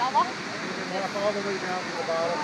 Baba? Walk all the way down to the bottom.